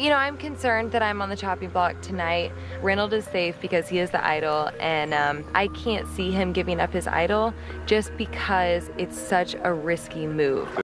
You know, I'm concerned that I'm on the chopping block tonight. Reynold is safe because he is the idol, and um, I can't see him giving up his idol just because it's such a risky move.